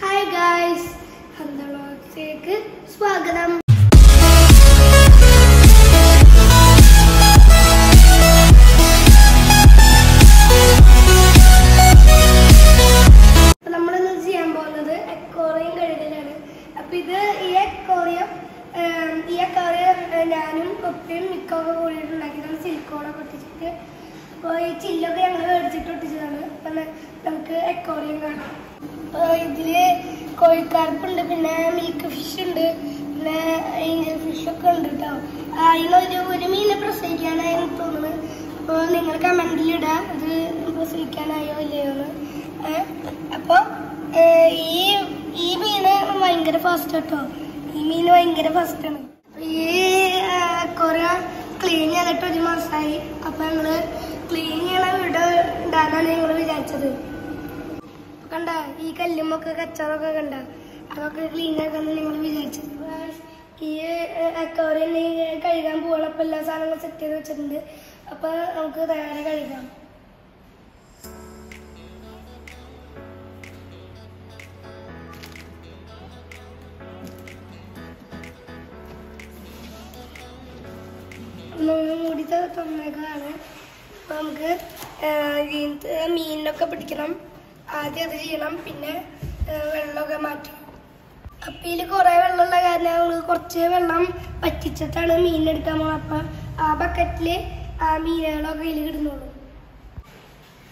Hi guys ഹന്തളോക്സിലേക്ക് സ്വാഗതം. നമ്മളിന്ന് ചെയ്യാൻ പോകുന്നത് അക്വോറിയം കഴുകലാണ്. അപ്പൊ ഇത് ഈ അക്വോറിയം ഈ അക്വോറിയം ഞാനും ഒപ്പയും മിക്കൊക്കെ കൂടിയിട്ട് ഉണ്ടാക്കിയതാണ് സിലിക്കോണൊക്കെ ഒട്ടിച്ചിട്ട്. അപ്പോൾ ഈ ചില്ലൊക്കെ ഞങ്ങൾ മേടിച്ചിട്ട് ഒട്ടിച്ചതാണ്. അപ്പം നമുക്ക് അക്വോറിയം കാണാം. ഇതിൽ കോഴിക്കാർപ്പുണ്ട് പിന്നെ മിൽക്ക് ഫിഷ് ഉണ്ട് പിന്നെ ഏഞ്ചൽ ഫിഷ് ഒക്കെ ഉണ്ട് കേട്ടോ അതിലൊരു ഒരു മീനെ പ്രസവിക്കാനായി എനിക്ക് തോന്നുന്നത് അപ്പോൾ നിങ്ങൾ കമന്റിൽ ഇടുക അത് പ്രസവിക്കാനായോ ഇല്ലയോ എന്ന്. അപ്പോൾ ഈ ഈ മീന് ഭയങ്കര ഫാസ്റ്റ് കേട്ടോ ഈ മീൻ ഭയങ്കര ഫാസ്റ്റ് ആണ്. ഈ കുറെ ക്ലീൻ ചെയ്തിട്ട് ഒരു മാസമായി അപ്പോൾ നിങ്ങൾ ക്ലീൻ ചെയ്യണ വീട് ഉണ്ടാകാനാണ് ഞങ്ങൾ വിചാരിച്ചത്. കണ്ട ഈ കല്ലുമൊക്കെ കച്ചറൊക്കെ കണ്ട. അതൊക്കെ ക്ലീൻ ആക്കാന്ന് ഞങ്ങൾ വിചാരിച്ചത് ഈ അക്കോറിയം കഴുകാൻ പോകണം അപ്പൊ എല്ലാ സാധനങ്ങളും സെറ്റ് ചെയ്ത് വെച്ചിട്ടുണ്ട്. അപ്പൊ നമുക്ക് നേരെ കഴുകാം. മൂടി തന്നേക്കാണ് നമുക്ക് മീനിനൊക്കെ പിടിക്കണം. ആദ്യം അത് ചെയ്യണം. പിന്നെ വെള്ളമൊക്കെ മാറ്റണം അപ്പൊ കുറെ വെള്ളമുള്ള കാരണം ഞങ്ങൾ കുറച്ച് വെള്ളം പറ്റിച്ചിട്ടാണ് മീനെടുക്കാൻ പോകുന്നത് അപ്പം ആ ബക്കറ്റിൽ ആ മീനുകളൊക്കെ ഇതിൽ ഇടുന്നുള്ളൂ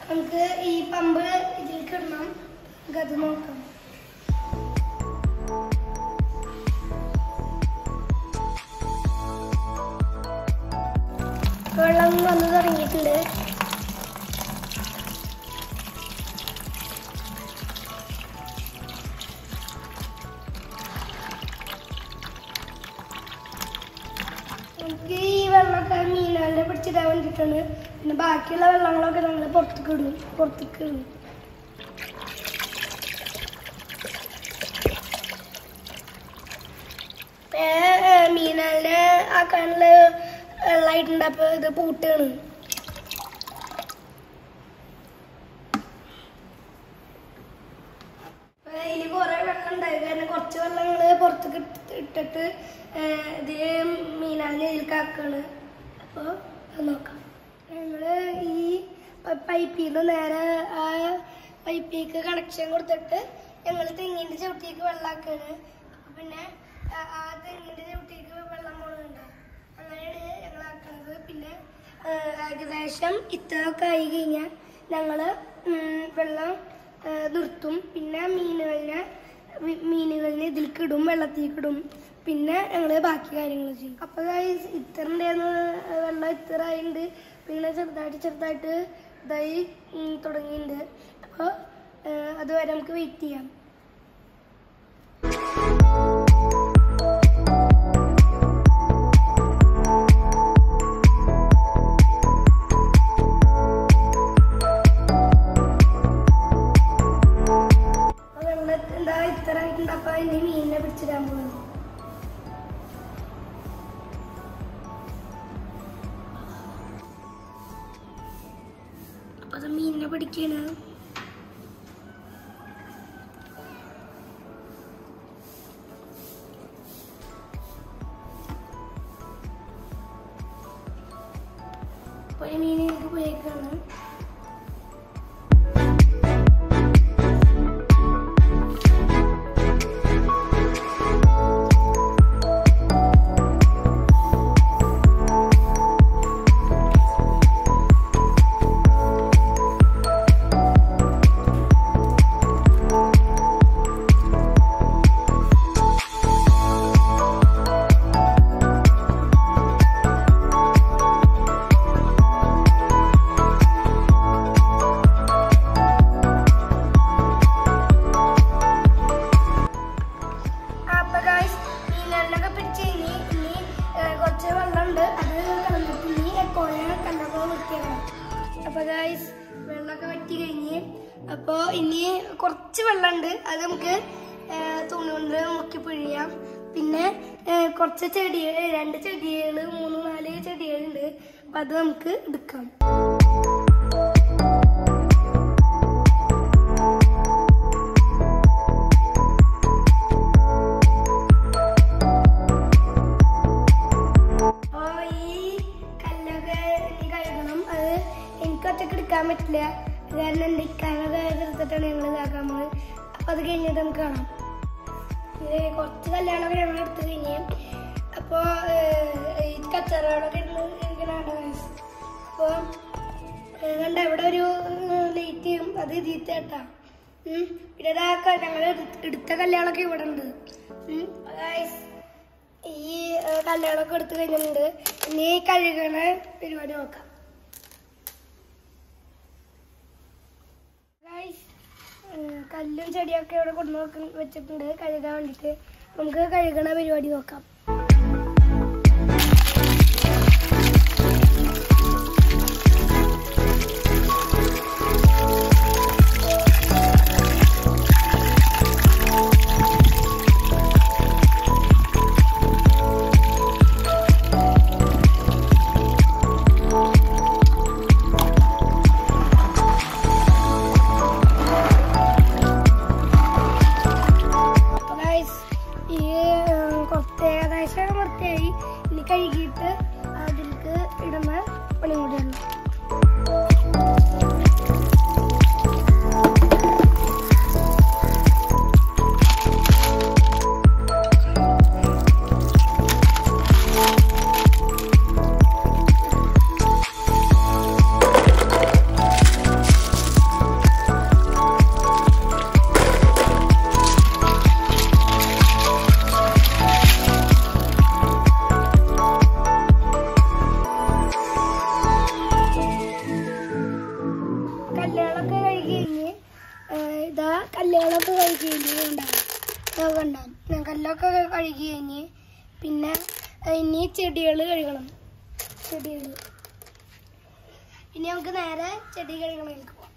നമുക്ക് ഈ പമ്പ് ഇതിലേക്ക് ഇടണം അത് നോക്കാം. വെള്ളം വന്നു തുടങ്ങിയിട്ടുണ്ട്. പിടിച്ചിടാൻ വേണ്ടിയിട്ടാണ് പിന്നെ ബാക്കിയുള്ള വെള്ളങ്ങളൊക്കെ ഞങ്ങൾ പുറത്തേക്ക് ഇടും. പുറത്തേക്ക് ഇടും. മീനാലിനെ ആക്കാനുള്ള വെള്ളമായിട്ടുണ്ട്. അപ്പൊ ഇത് പൂട്ടാണ്. ഇനി കുറെ വെള്ളം ഉണ്ടായി. കാരണം കുറച്ച് വെള്ളങ്ങൾ പുറത്തേക്ക് ഇട്ടിട്ട് ഇത് മീനാളിനെ ഇതിലേക്ക് ആക്കാണ്. അപ്പൊ അത് നോക്കാം. ഞങ്ങൾ ഈ പൈപ്പിൽ നിന്ന് നേരെ ആ പൈപ്പിലേക്ക് കണക്ഷൻ കൊടുത്തിട്ട് ഞങ്ങൾ തെങ്ങിന്റെ ചവിട്ടിക്ക് വെള്ളമാക്കാണ് പിന്നെ ആ- തെങ്ങിന്റെ ചവിട്ടിക്ക് വെള്ളം പോകുന്നുണ്ട് അങ്ങനെയാണ് ഞങ്ങൾ ആക്കുന്നത്. പിന്നെ ഏകദേശം ഇത്രയൊക്കെ ആയി കഴിഞ്ഞാൽ ഞങ്ങൾ വെള്ളം നിർത്തും. പിന്നെ മീനുകളിനെ മീനുകളിനെ ഇതിലേക്ക് ഇടും വെള്ളത്തിലേക്ക് ഇടും പിന്നെ ഞങ്ങൾ ബാക്കി കാര്യങ്ങൾ ചെയ്യും. അപ്പോൾ ഉണ്ടായിരുന്ന. വെള്ളം ഇത്ര ആയിട്ടുണ്ട് പിന്നെ ചെറുതായിട്ട് ചെറുതായിട്ട് ഇതായി തുടങ്ങിയിട്ടുണ്ട് അപ്പോൾ അതുവരെ നമുക്ക് വെയിറ്റ് ചെയ്യാം. പിടിക്കാണ് അപ്പൊ മീനെ എനിക്ക് പോയേക്കാണ്. അപ്പൊ ഗായ്സ് വെള്ളമൊക്കെ വറ്റി കഴിഞ്ഞ്. അപ്പൊ ഇനി കുറച്ച് വെള്ളമുണ്ട്. അത് നമുക്ക് തുണി കൊണ്ട് മുക്കി പിഴിയാം. പിന്നെ കുറച്ച് ചെടികൾ രണ്ട് ചെടികൾ മൂന്ന് നാല് ചെടികളുണ്ട്. അപ്പൊ അത് നമുക്ക് എടുക്കാം. എടുത്തിട്ടാണ് ഞങ്ങൾ ഇതാക്കാൻ പോകുന്നത് അപ്പൊ അത് കഴിഞ്ഞിട്ട് നമുക്ക് കാണാം. ഇത് കുറച്ച് കല്യാണമൊക്കെ ഞങ്ങൾ എടുത്തു കഴിഞ്ഞ്. അപ്പോൾ ഈ കച്ചറകളൊക്കെ ഇരുന്ന് ഇരിക്കണുണ്ട് അപ്പോൾ കണ്ട ഇവിടെ ഒരു ലൈറ്റ് അത് ഇതിത്തെ കേട്ടാ. പിന്നെ ഞങ്ങൾ എടുത്ത- കല്യാണമൊക്കെ ഇവിടെ ഉണ്ട്. ഈ കല്യാണമൊക്കെ എടുത്തു കഴിഞ്ഞിട്ടുണ്ട്. ഇനി കഴുകണ പരിപാടി നോക്കാം. കല്ലും ചെടിയൊക്കെ ഇവിടെ കൊണ്ടു വെച്ചിട്ടുണ്ട്. കഴുകാൻ വേണ്ടിയിട്ട്. നമുക്ക് കഴുകണ പരിപാടി നോക്കാം. കഴുകണം. ചെടികൾ ഇനി നമുക്ക് നേരെ ചെടി കഴുകണമെങ്കിൽ പോവാം.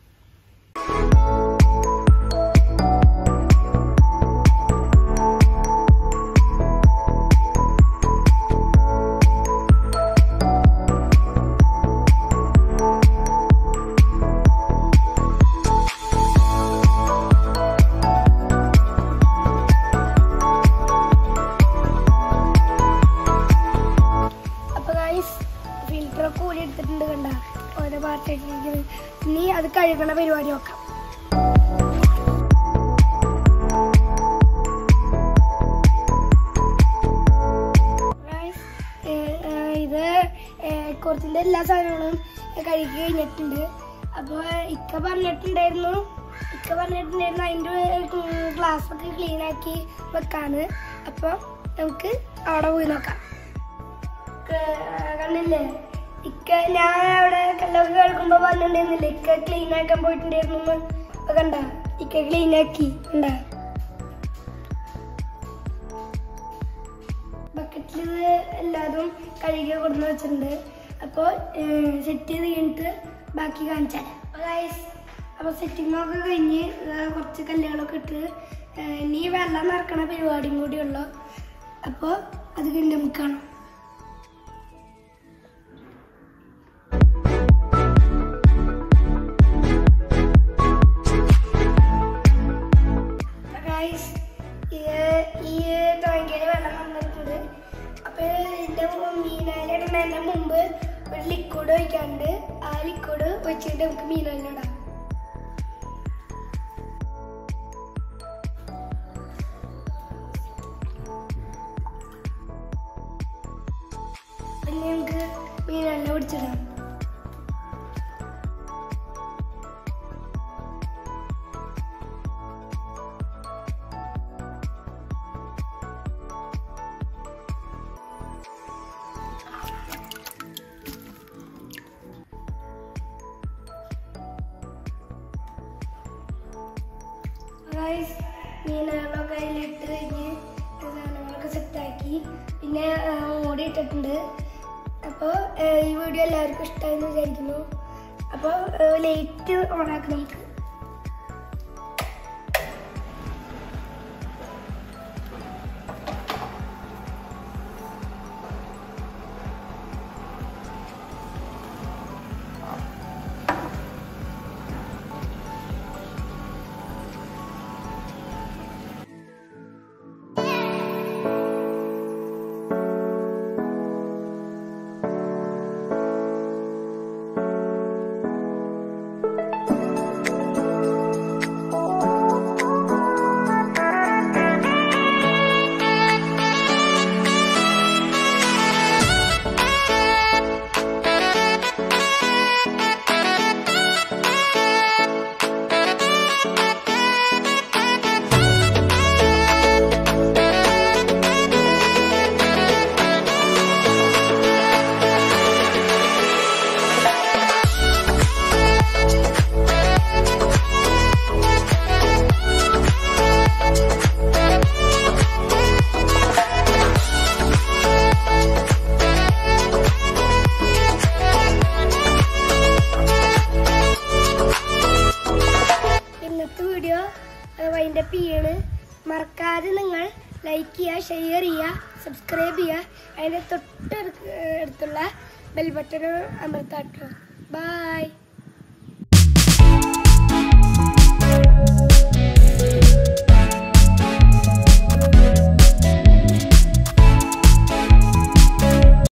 കഴുകണ പരിപാടി നോക്കാം ഇത് കുറച്ചിന്റെ എല്ലാ സാധനങ്ങളും കഴുകി കഴിഞ്ഞിട്ടുണ്ട്. അപ്പോൾ ഇക്ക പറഞ്ഞിട്ടുണ്ടായിരുന്നു ഇക്ക പറഞ്ഞിട്ടുണ്ടായിരുന്നു അതിന്റെ ഗ്ലാസ് ഒക്കെ ക്ലീൻ ആക്കി വെക്കാന്ന്. അപ്പോൾ നമുക്ക് അവിടെ പോയി നോക്കാം. കണ്ടില്ലേ? ഞാൻ അവിടെ കല്ലൊക്കെ കേൾക്കുമ്പോ പറഞ്ഞിട്ടുണ്ടായിരുന്നില്ല ഇക്ക ക്ലീൻ ആക്കാൻ പോയിട്ടുണ്ടായിരുന്നു അപ്പൊ കണ്ട? ഇക്ക ക്ലീൻ ആക്കി. കണ്ട? ബക്കറ്റിൽ എല്ലാതും കഴുകി കൊടുന്ന് വെച്ചിട്ടുണ്ട്. അപ്പോൾ സെറ്റ് ചെയ്ത് കഴിഞ്ഞിട്ട് ബാക്കി കാണിച്ചാൽ അപ്പോൾ സെറ്റിംഗ് ഒക്കെ കഴിഞ്ഞ് കുറച്ച് കല്ലുകളൊക്കെ ഇട്ട് നീ വെള്ളം നിറക്കണ പരിപാടിയും കൂടിയുള്ളൂ അപ്പോൾ അത് കഴിഞ്ഞ് നമുക്ക് കാണാം. ഒരു വയ്ക്കാണ്ട് ആലിക്കൂട് വെച്ചിട്ട് നമുക്ക് മീനെല്ലാം പിന്നെ ഗൈസ് മീനുകളൊക്കെ അതിലിട്ട് കഴിഞ്ഞ് സാധനങ്ങളൊക്കെ സെറ്റാക്കി പിന്നെ മൂടി ഇട്ടിട്ടുണ്ട്. അപ്പോൾ ഈ വീഡിയോ എല്ലാവർക്കും ഇഷ്ടമായെന്ന് വിചാരിക്കുന്നു. അപ്പോൾ ലൈറ്റ് ഓണാക്കി നമുക്ക് മറക്കാതെ നിങ്ങൾ ലൈക്ക് ചെയ്യുക ഷെയർ ചെയ്യുക സബ്സ്ക്രൈബ് ചെയ്യുക. അതിന്റെ തൊട്ട് അടുത്തുള്ള ബെൽ ബട്ടൺ അമർത്താട്ടോ. ബായ്